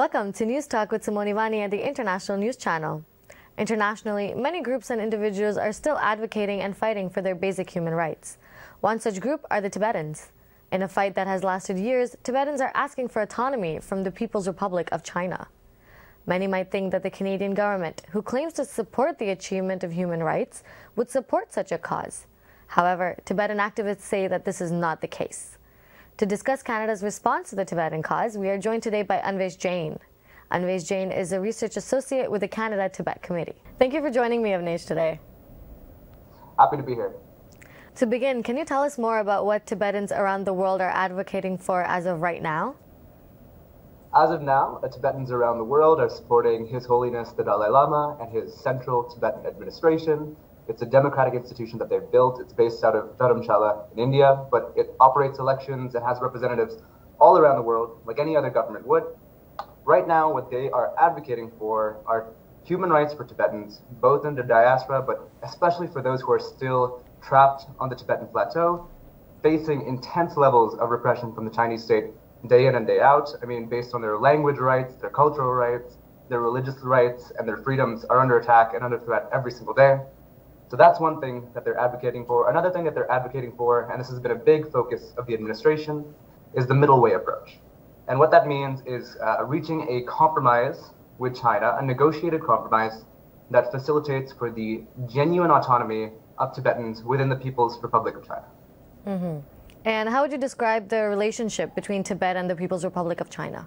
Welcome to News Talk with Simoni Vani at the International News Channel. Internationally, many groups and individuals are still advocating and fighting for their basic human rights. One such group are the Tibetans. In a fight that has lasted years, Tibetans are asking for autonomy from the People's Republic of China. Many might think that the Canadian government, who claims to support the achievement of human rights, would support such a cause. However, Tibetan activists say that this is not the case. To discuss Canada's response to the Tibetan cause, we are joined today by Anvesh Jain. Anvesh Jain is a research associate with the Canada Tibet Committee. Thank you for joining me, Anvesh, today. Happy to be here. To begin, can you tell us more about what Tibetans around the world are advocating for as of right now? As of now, Tibetans around the world are supporting His Holiness the Dalai Lama and his Central Tibetan Administration, it's a democratic institution that they've built. It's based out of Dharamshala in India, but it operates elections It has representatives all around the world, like any other government would. Right now, what they are advocating for are human rights for Tibetans, both in the diaspora, but especially for those who are still trapped on the Tibetan plateau, facing intense levels of repression from the Chinese state day in and day out. I mean, based on their language rights, their cultural rights, their religious rights, and their freedoms are under attack and under threat every single day. So that's one thing that they're advocating for. Another thing that they're advocating for, and this has been a big focus of the administration, is the middle way approach. And what that means is uh, reaching a compromise with China, a negotiated compromise that facilitates for the genuine autonomy of Tibetans within the People's Republic of China. Mm-hmm. And how would you describe the relationship between Tibet and the People's Republic of China?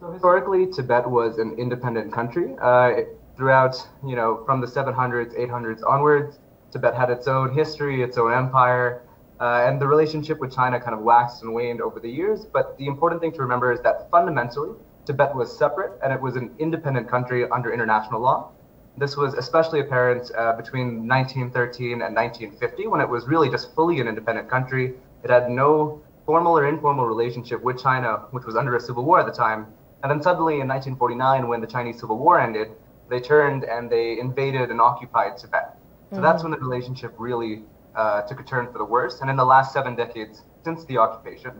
So historically, Tibet was an independent country. Uh, throughout, you know, from the 700s, 800s onwards, Tibet had its own history, its own empire, uh, and the relationship with China kind of waxed and waned over the years. But the important thing to remember is that fundamentally, Tibet was separate and it was an independent country under international law. This was especially apparent uh, between 1913 and 1950 when it was really just fully an independent country. It had no formal or informal relationship with China, which was under a civil war at the time. And then suddenly in 1949, when the Chinese Civil War ended, they turned and they invaded and occupied Tibet. So mm-hmm. that's when the relationship really uh, took a turn for the worse. And in the last seven decades since the occupation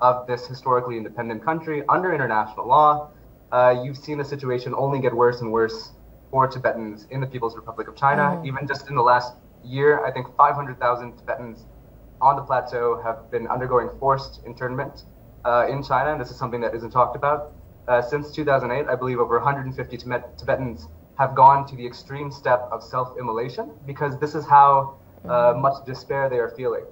of this historically independent country under international law, uh, you've seen the situation only get worse and worse for Tibetans in the People's Republic of China. Mm-hmm. Even just in the last year, I think 500,000 Tibetans on the plateau have been undergoing forced internment uh, in China. And this is something that isn't talked about. Uh, since 2008, I believe over 150 Tibetans have gone to the extreme step of self-immolation because this is how uh, mm-hmm. much despair they are feeling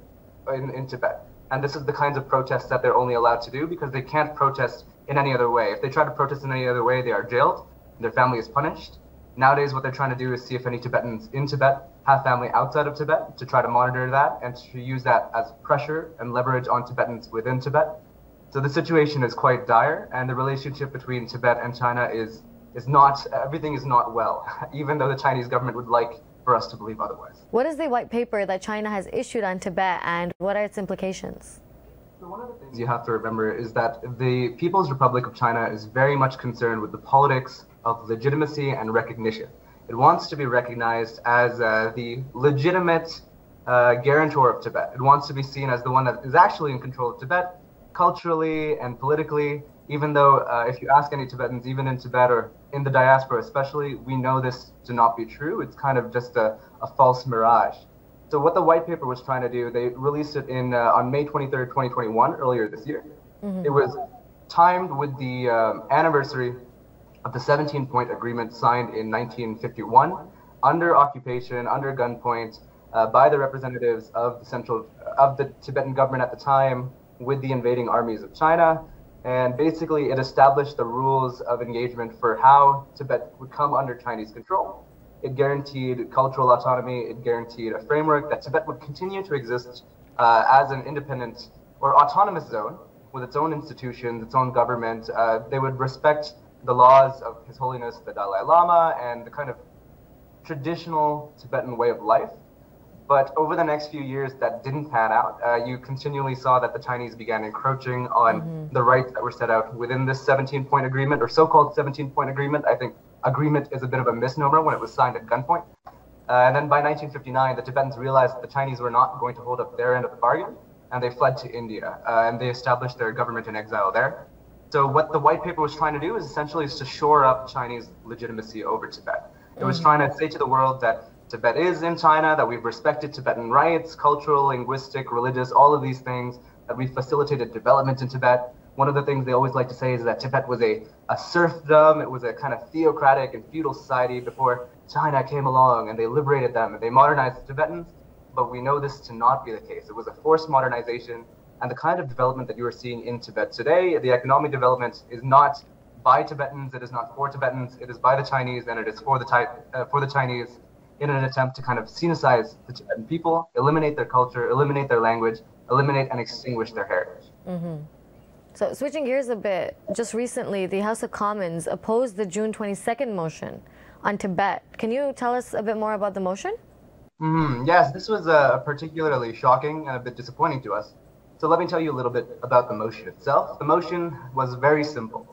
in, in Tibet. And this is the kinds of protests that they're only allowed to do because they can't protest in any other way. If they try to protest in any other way, they are jailed, their family is punished. Nowadays, what they're trying to do is see if any Tibetans in Tibet have family outside of Tibet to try to monitor that and to use that as pressure and leverage on Tibetans within Tibet. So the situation is quite dire, and the relationship between Tibet and China is is not everything is not well, even though the Chinese government would like for us to believe otherwise. What is the white paper that China has issued on Tibet, and what are its implications? So one of the things you have to remember is that the People's Republic of China is very much concerned with the politics of legitimacy and recognition. It wants to be recognized as uh, the legitimate uh, guarantor of Tibet. It wants to be seen as the one that is actually in control of Tibet, culturally and politically, even though uh, if you ask any Tibetans, even in Tibet or in the diaspora especially, we know this to not be true. It's kind of just a, a false mirage. So what the white paper was trying to do, they released it in uh, on May 23rd, 2021, earlier this year. Mm-hmm. It was timed with the um, anniversary of the 17-point agreement signed in 1951, under occupation, under gunpoint, uh, by the representatives of the central of the Tibetan government at the time, with the invading armies of China. And basically, it established the rules of engagement for how Tibet would come under Chinese control. It guaranteed cultural autonomy. It guaranteed a framework that Tibet would continue to exist uh, as an independent or autonomous zone with its own institutions, its own government. Uh, they would respect the laws of His Holiness the Dalai Lama and the kind of traditional Tibetan way of life. But over the next few years, that didn't pan out. Uh, you continually saw that the Chinese began encroaching on mm-hmm. the rights that were set out within this 17 point agreement, or so called 17 point agreement. I think agreement is a bit of a misnomer when it was signed at gunpoint. Uh, and then by 1959, the Tibetans realized that the Chinese were not going to hold up their end of the bargain, and they fled to India, uh, and they established their government in exile there. So what the white paper was trying to do is essentially is to shore up Chinese legitimacy over Tibet. It was mm-hmm. trying to say to the world that Tibet is in China, that we've respected Tibetan rights, cultural, linguistic, religious, all of these things, that we've facilitated development in Tibet. One of the things they always like to say is that Tibet was a, a serfdom, it was a kind of theocratic and feudal society before China came along and they liberated them and they modernized the Tibetans. But we know this to not be the case. It was a forced modernization. And the kind of development that you are seeing in Tibet today, the economic development is not by Tibetans, it is not for Tibetans, it is by the Chinese, and it is for the, uh, for the Chinese in an attempt to kind of Sinicize the Tibetan people, eliminate their culture, eliminate their language, eliminate and extinguish their heritage. Mm-hmm. So, switching gears a bit, just recently, the House of Commons opposed the June 22nd motion on Tibet. Can you tell us a bit more about the motion? Mm-hmm. Yes, this was uh, particularly shocking and a bit disappointing to us. So, let me tell you a little bit about the motion itself. The motion was very simple.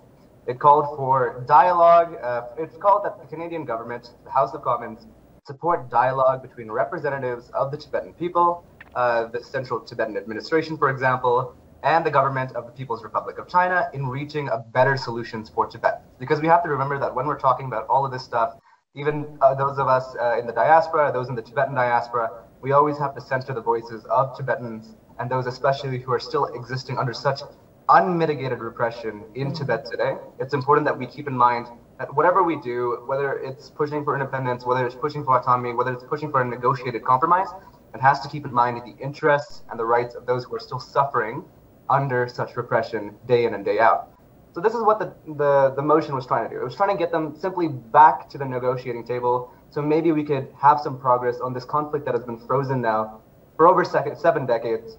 It called for dialogue. Uh, it's called that the Canadian government, the House of Commons, support dialogue between representatives of the Tibetan people, uh, the Central Tibetan Administration, for example, and the government of the People's Republic of China in reaching a better solutions for Tibet. Because we have to remember that when we're talking about all of this stuff, even uh, those of us uh, in the diaspora, those in the Tibetan diaspora, we always have to center the voices of Tibetans and those especially who are still existing under such unmitigated repression in Tibet today. It's important that we keep in mind whatever we do, whether it's pushing for independence, whether it's pushing for autonomy, whether it's pushing for a negotiated compromise, it has to keep in mind the interests and the rights of those who are still suffering under such repression day in and day out. So this is what the, the, the motion was trying to do. It was trying to get them simply back to the negotiating table so maybe we could have some progress on this conflict that has been frozen now for over second, seven decades.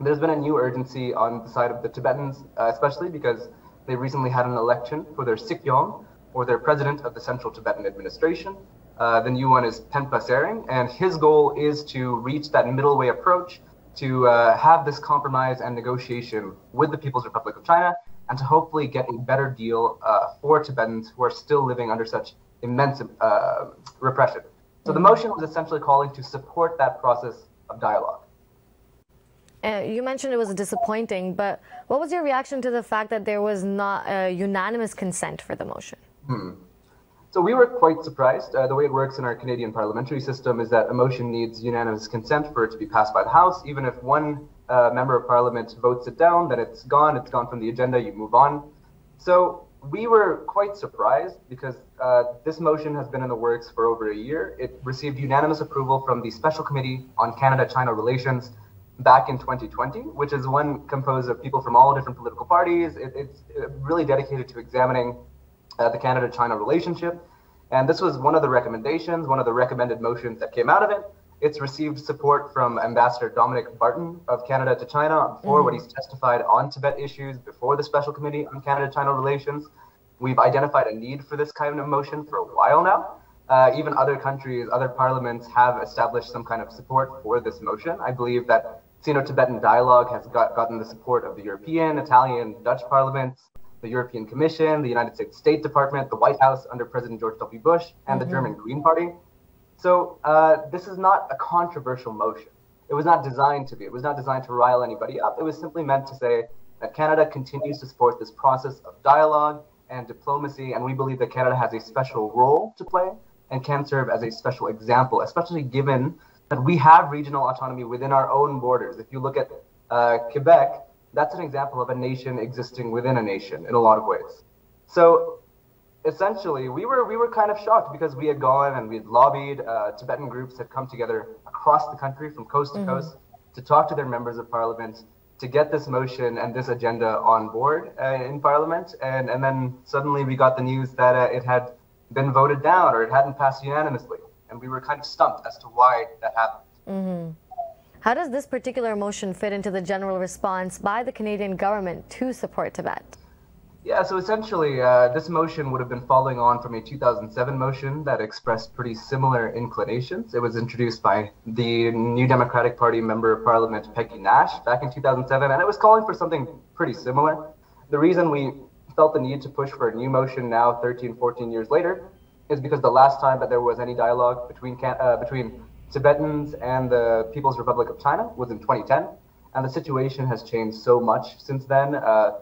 There's been a new urgency on the side of the Tibetans, uh, especially because they recently had an election for their Sikyong, or their president of the Central Tibetan Administration. Uh, the new one is Penpa Tsering, and his goal is to reach that middle way approach to uh, have this compromise and negotiation with the People's Republic of China and to hopefully get a better deal uh, for Tibetans who are still living under such immense uh, repression. So the motion was essentially calling to support that process of dialogue. Uh, you mentioned it was disappointing, but what was your reaction to the fact that there was not a unanimous consent for the motion? Hmm. So we were quite surprised. Uh, the way it works in our Canadian parliamentary system is that a motion needs unanimous consent for it to be passed by the House. Even if one uh, member of Parliament votes it down, then it's gone. It's gone from the agenda. You move on. So we were quite surprised because uh, this motion has been in the works for over a year. It received unanimous approval from the Special Committee on Canada-China Relations back in 2020, which is one composed of people from all different political parties. It, it's really dedicated to examining uh, the Canada China relationship. And this was one of the recommendations, one of the recommended motions that came out of it. It's received support from Ambassador Dominic Barton of Canada to China for mm. what he's testified on Tibet issues before the Special Committee on Canada China Relations. We've identified a need for this kind of motion for a while now. Uh, even other countries, other parliaments have established some kind of support for this motion. I believe that Sino Tibetan dialogue has got, gotten the support of the European, Italian, Dutch parliaments the European Commission, the United States State Department, the White House under President George W. Bush, and mm-hmm. the German Green Party. So uh, this is not a controversial motion. It was not designed to be. It was not designed to rile anybody up. It was simply meant to say that Canada continues to support this process of dialogue and diplomacy, and we believe that Canada has a special role to play and can serve as a special example, especially given that we have regional autonomy within our own borders. If you look at uh, Quebec, that's an example of a nation existing within a nation in a lot of ways. So essentially, we were we were kind of shocked because we had gone and we had lobbied. Uh, Tibetan groups had come together across the country from coast to mm-hmm. coast to talk to their members of parliament to get this motion and this agenda on board uh, in parliament. And and then suddenly we got the news that uh, it had been voted down or it hadn't passed unanimously, and we were kind of stumped as to why that happened. Mm-hmm. How does this particular motion fit into the general response by the Canadian government to support Tibet? Yeah, so essentially, uh, this motion would have been following on from a 2007 motion that expressed pretty similar inclinations. It was introduced by the New Democratic Party member of Parliament, Peggy Nash, back in 2007, and it was calling for something pretty similar. The reason we felt the need to push for a new motion now, 13, 14 years later, is because the last time that there was any dialogue between uh, between Tibetans and the People's Republic of China was in 2010, and the situation has changed so much since then. Uh,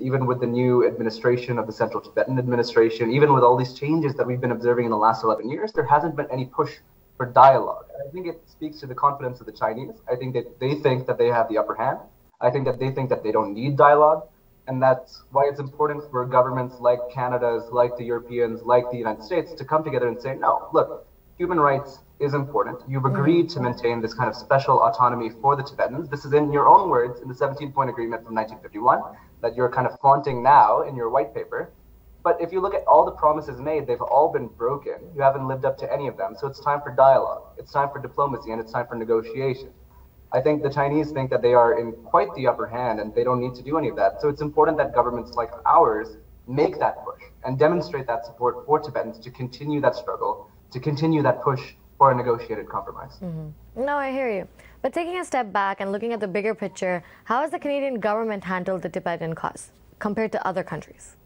even with the new administration of the Central Tibetan administration, even with all these changes that we've been observing in the last 11 years, there hasn't been any push for dialogue. I think it speaks to the confidence of the Chinese. I think that they think that they have the upper hand. I think that they think that they don't need dialogue. And that's why it's important for governments like Canada's, like the Europeans, like the United States to come together and say, no, look, human rights is important. You've mm-hmm. agreed to maintain this kind of special autonomy for the Tibetans. This is in your own words in the 17 point agreement from 1951 that you're kind of flaunting now in your white paper. But if you look at all the promises made, they've all been broken. You haven't lived up to any of them. So it's time for dialogue, it's time for diplomacy, and it's time for negotiation. I think the Chinese think that they are in quite the upper hand and they don't need to do any of that. So it's important that governments like ours make that push and demonstrate that support for Tibetans to continue that struggle, to continue that push for a negotiated compromise. Mm-hmm. No, I hear you. But taking a step back and looking at the bigger picture, how has the Canadian government handled the Tibetan cause compared to other countries?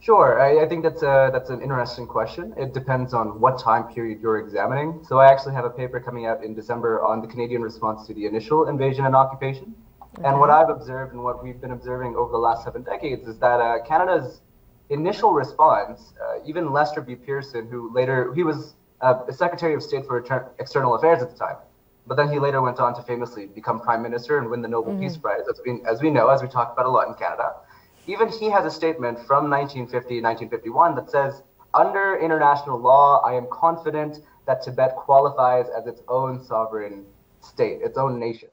Sure, I, I, think that's a, that's an interesting question. It depends on what time period you're examining. So I actually have a paper coming out in December on the Canadian response to the initial invasion and occupation. Okay. And what I've observed and what we've been observing over the last seven decades is that uh, Canada's initial response, uh, even Lester B. Pearson, who later he was uh, Secretary of State for External Affairs at the time, but then he later went on to famously become Prime Minister and win the Nobel mm-hmm. Peace Prize, as we, as we know, as we talk about a lot in Canada even he has a statement from 1950, 1951 that says, under international law, I am confident that Tibet qualifies as its own sovereign state, its own nation.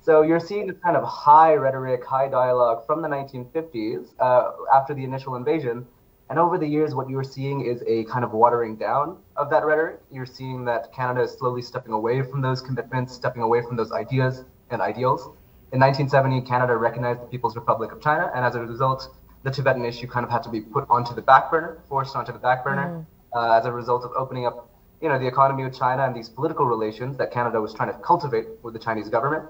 So you're seeing this kind of high rhetoric, high dialogue from the 1950s uh, after the initial invasion. And over the years, what you're seeing is a kind of watering down of that rhetoric. You're seeing that Canada is slowly stepping away from those commitments, stepping away from those ideas and ideals. In 1970, Canada recognized the People's Republic of China, and as a result, the Tibetan issue kind of had to be put onto the back burner, forced onto the back burner, mm. uh, as a result of opening up, you know, the economy with China and these political relations that Canada was trying to cultivate with the Chinese government.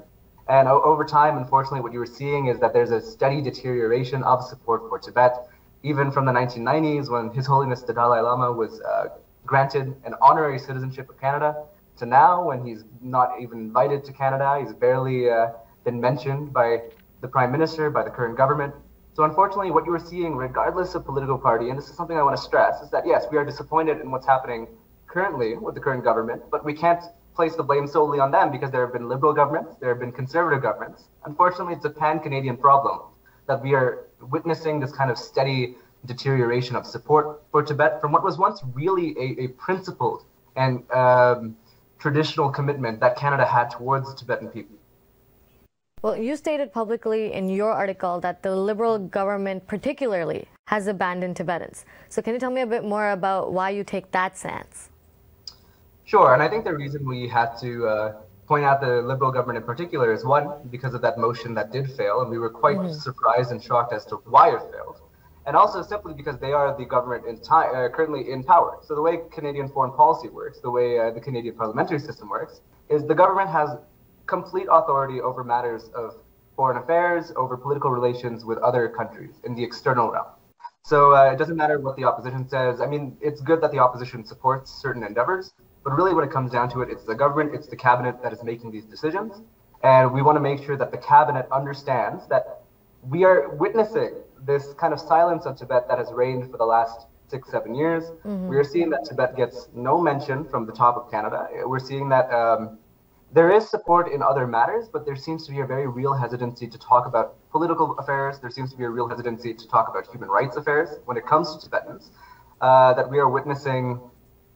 And over time, unfortunately, what you were seeing is that there's a steady deterioration of support for Tibet, even from the 1990s when His Holiness the Dalai Lama was uh, granted an honorary citizenship of Canada, to now when he's not even invited to Canada, he's barely uh, been mentioned by the prime minister, by the current government. So unfortunately, what you are seeing, regardless of political party, and this is something I want to stress, is that yes, we are disappointed in what's happening currently with the current government, but we can't place the blame solely on them because there have been liberal governments, there have been conservative governments. Unfortunately, it's a pan-Canadian problem that we are witnessing this kind of steady deterioration of support for Tibet from what was once really a, a principled and um, traditional commitment that Canada had towards the Tibetan people. Well, you stated publicly in your article that the Liberal government, particularly, has abandoned Tibetans. So, can you tell me a bit more about why you take that stance? Sure, and I think the reason we had to uh, point out the Liberal government in particular is one, because of that motion that did fail, and we were quite mm-hmm. surprised and shocked as to why it failed. And also simply because they are the government in uh, currently in power. So the way Canadian foreign policy works, the way uh, the Canadian parliamentary system works, is the government has complete authority over matters of foreign affairs, over political relations with other countries in the external realm. So uh, it doesn't matter what the opposition says. I mean, it's good that the opposition supports certain endeavors, but really when it comes down to it, it's the government, it's the cabinet that is making these decisions. And we want to make sure that the cabinet understands that we are witnessing this kind of silence of Tibet that has reigned for the last six, seven years. Mm-hmm. We are seeing that Tibet gets no mention from the top of Canada. We're seeing that um, there is support in other matters, but there seems to be a very real hesitancy to talk about political affairs. There seems to be a real hesitancy to talk about human rights affairs when it comes to Tibetans. Uh, that we are witnessing,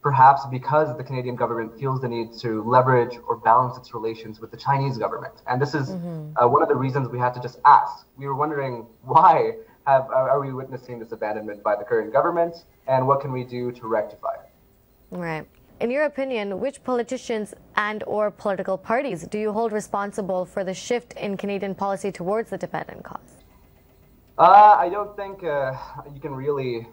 perhaps because the Canadian government feels the need to leverage or balance its relations with the Chinese government. And this is mm-hmm. uh, one of the reasons we had to just ask. We were wondering why have are we witnessing this abandonment by the current government, and what can we do to rectify it? Right. In your opinion, which politicians and or political parties do you hold responsible for the shift in Canadian policy towards the Tibetan cause? Uh, I don't think uh, you can really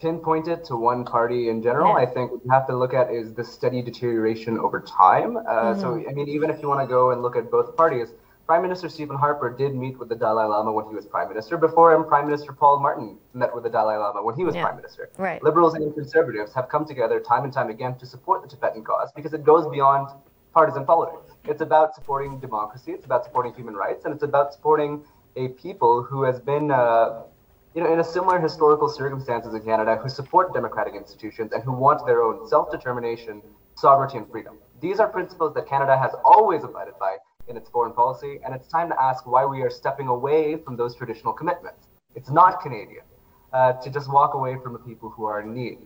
pinpoint it to one party in general. Yeah. I think what you have to look at is the steady deterioration over time. Uh, mm-hmm. So, I mean, even if you want to go and look at both parties, Prime Minister Stephen Harper did meet with the Dalai Lama when he was Prime Minister. Before him, Prime Minister Paul Martin met with the Dalai Lama when he was yeah. Prime Minister. Right. Liberals and conservatives have come together time and time again to support the Tibetan cause because it goes beyond partisan politics. It's about supporting democracy, it's about supporting human rights, and it's about supporting a people who has been, uh, you know, in a similar historical circumstances in Canada, who support democratic institutions and who want their own self-determination, sovereignty, and freedom. These are principles that Canada has always abided by in its foreign policy, and it's time to ask why we are stepping away from those traditional commitments. It's not Canadian uh, to just walk away from the people who are in need.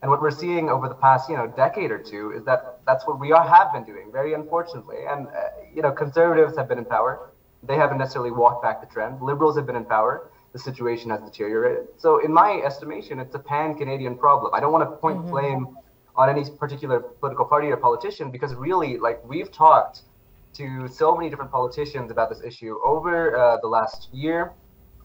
And what we're seeing over the past, you know, decade or two is that that's what we are, have been doing, very unfortunately. And uh, you know, conservatives have been in power; they haven't necessarily walked back the trend. Liberals have been in power; the situation has deteriorated. So, in my estimation, it's a pan-Canadian problem. I don't want to point mm-hmm. blame on any particular political party or politician because really, like we've talked to so many different politicians about this issue over uh, the last year,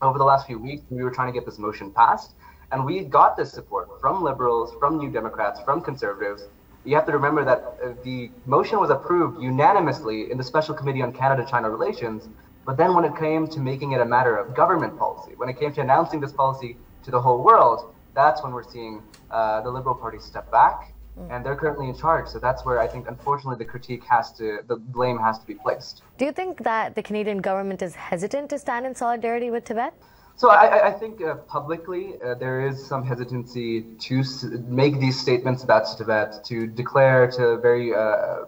over the last few weeks. We were trying to get this motion passed and we got this support from liberals, from New Democrats, from conservatives. You have to remember that uh, the motion was approved unanimously in the Special Committee on Canada China Relations. But then when it came to making it a matter of government policy, when it came to announcing this policy to the whole world, that's when we're seeing uh, the Liberal Party step back. Mm. And they're currently in charge. So that's where I think, unfortunately, the critique has to, the blame has to be placed. Do you think that the Canadian government is hesitant to stand in solidarity with Tibet? So I, I think uh, publicly uh, there is some hesitancy to s- make these statements about Tibet, to declare, to very, uh,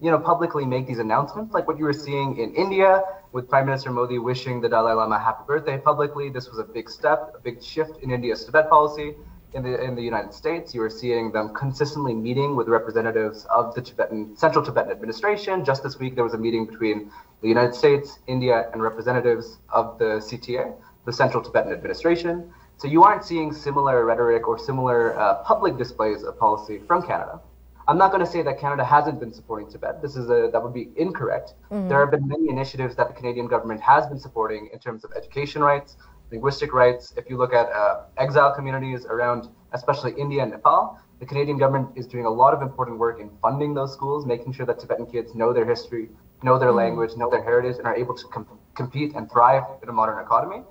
you know, publicly make these announcements, like what you were seeing in India with Prime Minister Modi wishing the Dalai Lama happy birthday publicly. This was a big step, a big shift in India's Tibet policy. In the in the United States, you were seeing them consistently meeting with representatives of the Tibetan Central Tibetan Administration. Just this week, there was a meeting between the United States, India, and representatives of the CTA the Central Tibetan Administration. So you aren't seeing similar rhetoric or similar uh, public displays of policy from Canada. I'm not going to say that Canada hasn't been supporting Tibet. This is a, that would be incorrect. Mm-hmm. There have been many initiatives that the Canadian government has been supporting in terms of education rights, linguistic rights. If you look at uh, exile communities around, especially India and Nepal, the Canadian government is doing a lot of important work in funding those schools, making sure that Tibetan kids know their history, know their mm-hmm. language, know their heritage, and are able to com- compete and thrive in a modern economy.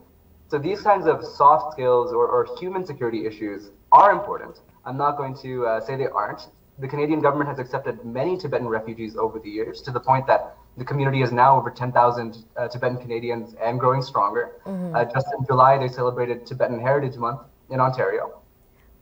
So these kinds of soft skills or, or human security issues are important. I'm not going to uh, say they aren't. The Canadian government has accepted many Tibetan refugees over the years to the point that the community is now over 10,000 uh, Tibetan Canadians and growing stronger. Mm-hmm. Uh, just in July, they celebrated Tibetan Heritage Month in Ontario.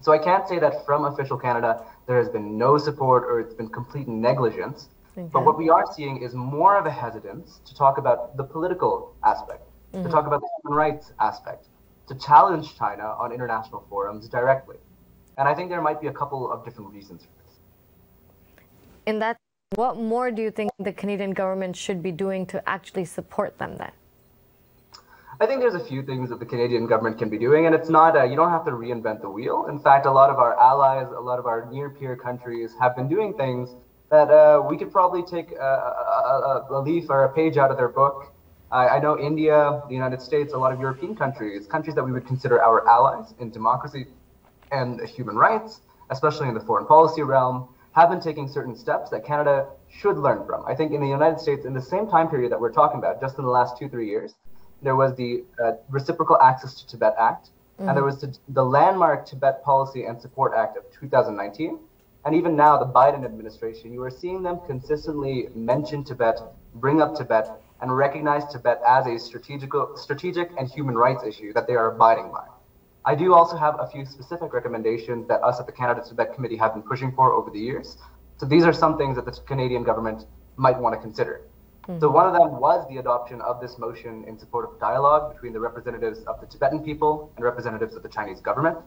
So I can't say that from official Canada there has been no support or it's been complete negligence. Okay. But what we are seeing is more of a hesitance to talk about the political aspect mm-hmm. to talk about the human rights aspect, to challenge China on international forums directly. And I think there might be a couple of different reasons for this. In that, what more do you think the Canadian government should be doing to actually support them then? I think there's a few things that the Canadian government can be doing, and it's not, uh, you don't have to reinvent the wheel. In fact, a lot of our allies, a lot of our near peer countries have been doing things that uh, we could probably take a, a, a, leaf or a page out of their book I, I know India, the United States, a lot of European countries, countries that we would consider our allies in democracy and human rights, especially in the foreign policy realm, have been taking certain steps that Canada should learn from. I think in the United States, in the same time period that we're talking about, just in the last two, three years, there was the uh, Reciprocal Access to Tibet Act, mm-hmm. and there was the, the landmark Tibet Policy and Support Act of 2019. And even now, the Biden administration, you are seeing them consistently mention Tibet, bring up Tibet, and recognize Tibet as a strategic, strategic and human rights issue that they are abiding by. I do also have a few specific recommendations that us at the Canada Tibet Committee have been pushing for over the years. So these are some things that the Canadian government might want to consider. Mm-hmm. So one of them was the adoption of this motion in support of dialogue between the representatives of the Tibetan people and representatives of the Chinese government.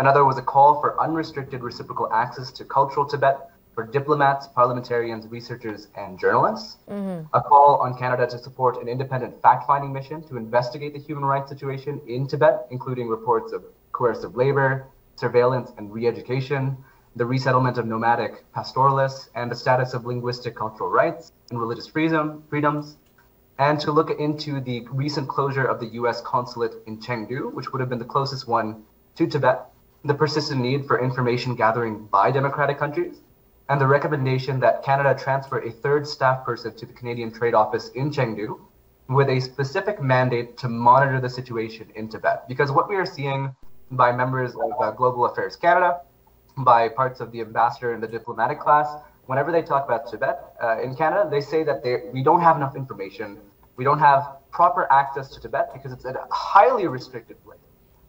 Another was a call for unrestricted reciprocal access to cultural Tibet for diplomats, parliamentarians, researchers, and journalists. Mm-hmm. A call on Canada to support an independent fact finding mission to investigate the human rights situation in Tibet, including reports of coercive labor, surveillance and re education, the resettlement of nomadic pastoralists, and the status of linguistic cultural rights and religious freedom, freedoms. And to look into the recent closure of the US consulate in Chengdu, which would have been the closest one to Tibet, the persistent need for information gathering by democratic countries, and the recommendation that Canada transfer a third staff person to the Canadian Trade Office in Chengdu with a specific mandate to monitor the situation in Tibet. Because what we are seeing by members of uh, Global Affairs Canada, by parts of the ambassador and the diplomatic class, whenever they talk about Tibet uh, in Canada, they say that they, we don't have enough information. We don't have proper access to Tibet because it's a highly restricted place.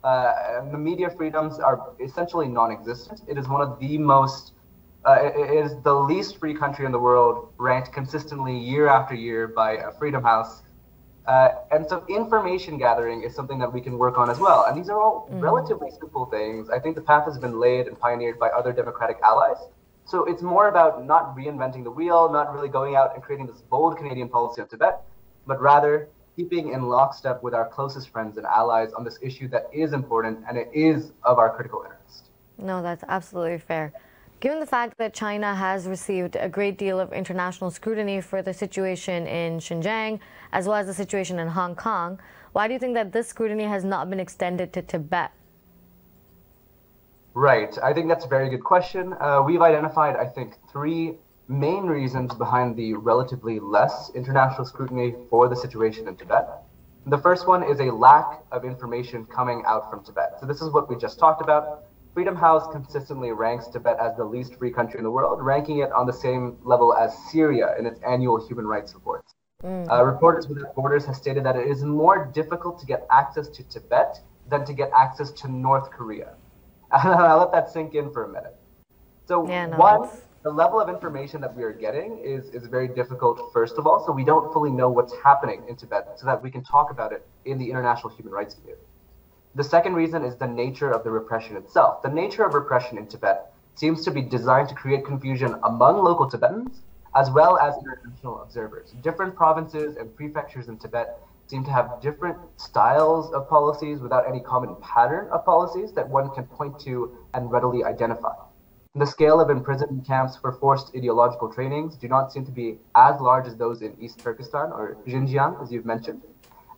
Uh, the media freedoms are essentially non-existent. It is one of the most, uh, is the least free country in the world, ranked consistently year after year by Freedom House. Uh, and so information gathering is something that we can work on as well. And these are all mm. relatively simple things. I think the path has been laid and pioneered by other democratic allies. So it's more about not reinventing the wheel, not really going out and creating this bold Canadian policy on Tibet, but rather keeping in lockstep with our closest friends and allies on this issue that is important and it is of our critical interest. No, that's absolutely fair. Given the fact that China has received a great deal of international scrutiny for the situation in Xinjiang, as well as the situation in Hong Kong, why do you think that this scrutiny has not been extended to Tibet? Right. I think that's a very good question. Uh, we've identified, I think, three main reasons behind the relatively less international scrutiny for the situation in Tibet. The first one is a lack of information coming out from Tibet. So, this is what we just talked about. Freedom House consistently ranks Tibet as the least free country in the world, ranking it on the same level as Syria in its annual human rights reports. Mm. Uh, Reporters Without Borders has stated that it is more difficult to get access to Tibet than to get access to North Korea. I'll let that sink in for a minute. So, yeah, no, one, that's... the level of information that we are getting is, is very difficult, first of all, so we don't fully know what's happening in Tibet so that we can talk about it in the international human rights community. The second reason is the nature of the repression itself. The nature of repression in Tibet seems to be designed to create confusion among local Tibetans as well as international observers. Different provinces and prefectures in Tibet seem to have different styles of policies without any common pattern of policies that one can point to and readily identify. The scale of imprisonment camps for forced ideological trainings do not seem to be as large as those in East Turkestan or Xinjiang, as you've mentioned.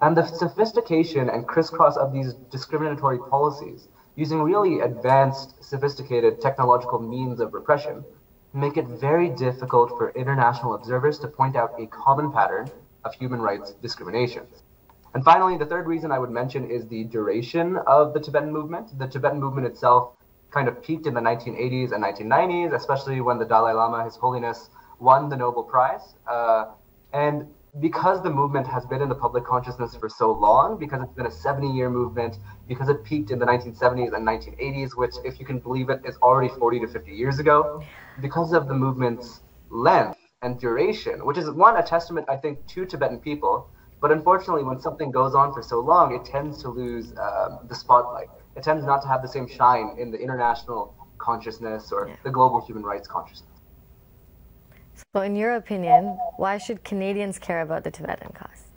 And the sophistication and crisscross of these discriminatory policies, using really advanced, sophisticated technological means of repression, make it very difficult for international observers to point out a common pattern of human rights discrimination. And finally, the third reason I would mention is the duration of the Tibetan movement. The Tibetan movement itself kind of peaked in the 1980s and 1990s, especially when the Dalai Lama, His Holiness, won the Nobel Prize. Uh, and because the movement has been in the public consciousness for so long, because it's been a 70 year movement, because it peaked in the 1970s and 1980s, which, if you can believe it, is already 40 to 50 years ago, because of the movement's length and duration, which is one, a testament, I think, to Tibetan people. But unfortunately, when something goes on for so long, it tends to lose um, the spotlight. It tends not to have the same shine in the international consciousness or yeah. the global human rights consciousness. So, in your opinion, why should Canadians care about the Tibetan cause?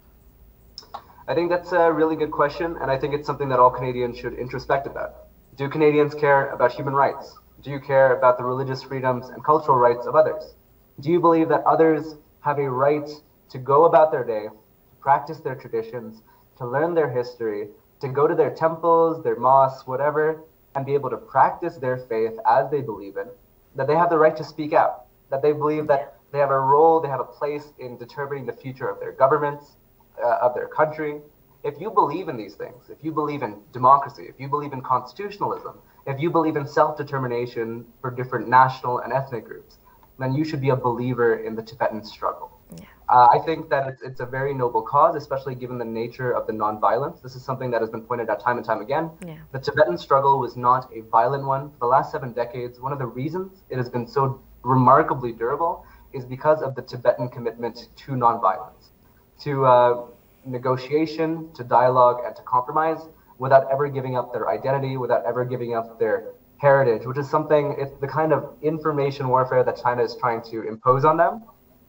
I think that's a really good question, and I think it's something that all Canadians should introspect about. Do Canadians care about human rights? Do you care about the religious freedoms and cultural rights of others? Do you believe that others have a right to go about their day, to practice their traditions, to learn their history, to go to their temples, their mosques, whatever, and be able to practice their faith as they believe in? That they have the right to speak out, that they believe that they have a role, they have a place in determining the future of their governments, uh, of their country. If you believe in these things, if you believe in democracy, if you believe in constitutionalism, if you believe in self determination for different national and ethnic groups, then you should be a believer in the Tibetan struggle. Yeah. Uh, I think that it's, it's a very noble cause, especially given the nature of the nonviolence. This is something that has been pointed out time and time again. Yeah. The Tibetan struggle was not a violent one. For the last seven decades, one of the reasons it has been so remarkably durable is because of the Tibetan commitment to nonviolence, to uh, negotiation, to dialogue, and to compromise without ever giving up their identity, without ever giving up their heritage, which is something, it's the kind of information warfare that China is trying to impose on them.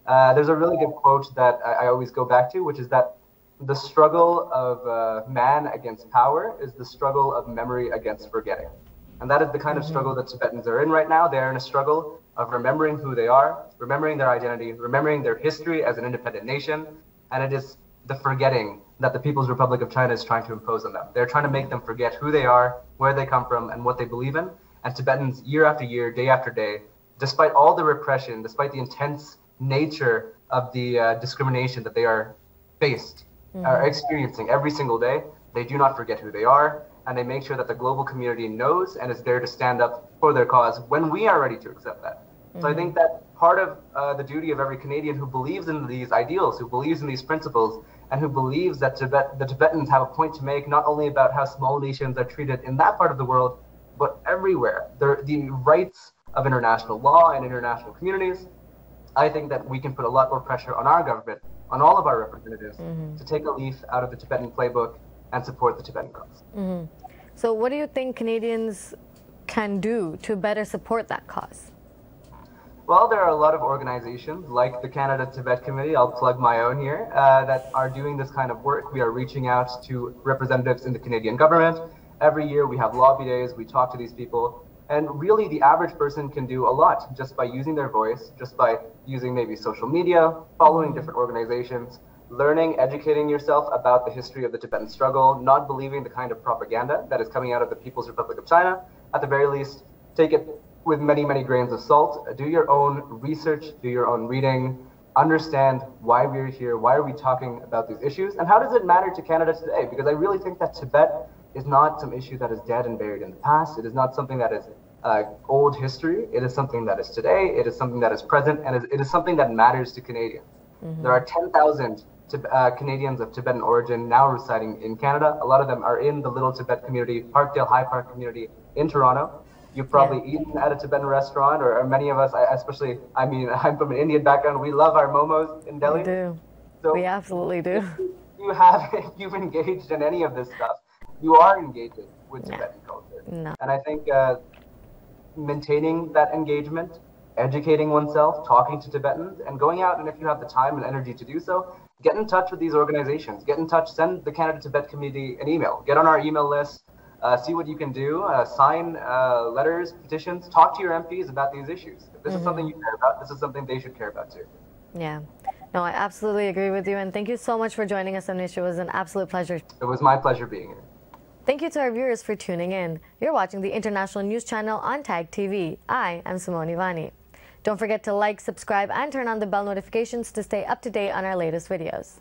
Uh, there's a really good quote that I, I, always go back to, which is that the struggle of uh, man against power is the struggle of memory against forgetting. And that is the kind of mm-hmm. struggle that Tibetans are in right now. They're in a struggle of remembering who they are, remembering their identity, remembering their history as an independent nation. And it is the forgetting that the People's Republic of China is trying to impose on them. They're trying to make them forget who they are, where they come from, and what they believe in. And Tibetans, year after year, day after day, despite all the repression, despite the intense nature of the uh, discrimination that they are faced, mm-hmm. are experiencing every single day, they do not forget who they are, and they make sure that the global community knows and is there to stand up for their cause when we are ready to accept that. So I think that part of uh, the duty of every Canadian who believes in these ideals, who believes in these principles, and who believes that Tibet, the Tibetans have a point to make not only about how small nations are treated in that part of the world, but everywhere. They're, the rights of international law and international communities. I think that we can put a lot more pressure on our government, on all of our representatives, mm-hmm. to take a leaf out of the Tibetan playbook and support the Tibetan because mm-hmm. So, what do you think Canadians can do to better support that cause? Well, there are a lot of organizations like the Canada Tibet Committee, I'll plug my own here, uh, that are doing this kind of work. We are reaching out to representatives in the Canadian government. Every year we have lobby days, we talk to these people. And really, the average person can do a lot just by using their voice, just by using maybe social media, following different organizations, learning, educating yourself about the history of the Tibetan struggle, not believing the kind of propaganda that is coming out of the People's Republic of China. At the very least, take it with many, many grains of salt. Do your own research, do your own reading, understand why we're here, why are we talking about these issues, and how does it matter to Canada today? Because I really think that Tibet is not some issue that is dead and buried in the past. It is not something that is uh, old history. It is something that is today. It is something that is present, and it is something that matters to Canadians. Mm-hmm. There are 10,000 uh, Canadians of Tibetan origin now residing in Canada. A lot of them are in the Little Tibet community, Parkdale High Park community in Toronto. You've probably yeah. eaten at a Tibetan restaurant, or, or many of us, I, especially, I mean, I'm from an Indian background. We love our momos in Delhi. We do. So we absolutely do. You have, if you've engaged in any of this stuff, you are engaging with Tibetan culture. No. And I think uh, maintaining that engagement, educating oneself, talking to Tibetans, and going out, and if you have the time and energy to do so, get in touch with these organizations. Get in touch, send the Canada Tibet community an email. Get on our email list uh, see what you can do, uh, sign uh, letters, petitions, talk to your MPs about these issues. If this mm-hmm. is something you care about, this is something they should care about too. Yeah. No, I absolutely agree with you. And thank you so much for joining us, Anvesh. It was an absolute pleasure. It was my pleasure being here. Thank you to our viewers for tuning in. You're watching the international news channel on TAG TV. I am Simoni Vani. Don't forget to like, subscribe, and turn on the bell notifications to stay up to date on our latest videos.